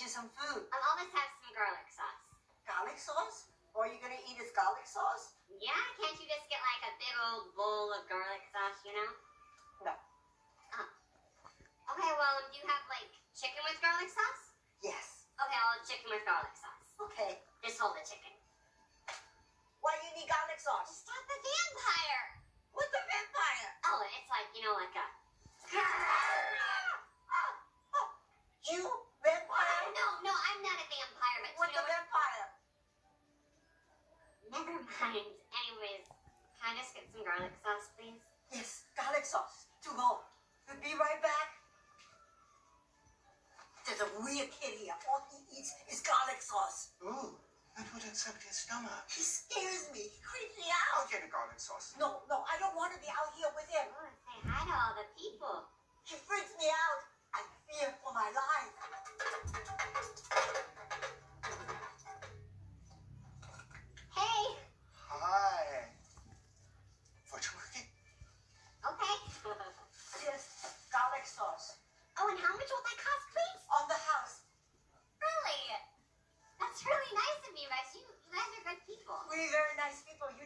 some food. I'll always have some garlic sauce. Garlic sauce? All you're gonna eat is garlic sauce? Yeah, can't you just get like a big old bowl of garlic sauce, you know? No. Oh. Okay, well, do you have like chicken with garlic sauce? Yes. Okay, I'll have chicken with garlic sauce. Okay. Just hold the chicken. Why do you need garlic sauce? Stop the vampire! What's a vampire? Oh, it's like, you know, like a. You Oh, vampire? no, no, I'm not a vampire, but What's you a vampire? Never mind. Anyways, can I just get some garlic sauce, please? Yes, garlic sauce. To go. We'll be right back. There's a weird kid here. All he eats is garlic sauce. Ooh, that would upset your stomach. He scares me. He creeps me out. I'll out. get a garlic sauce. No, no, I don't want to be out here with him. Oh, say hi to all the people. He freaks me out. you guys. You, you guys are good people. We're very nice people. You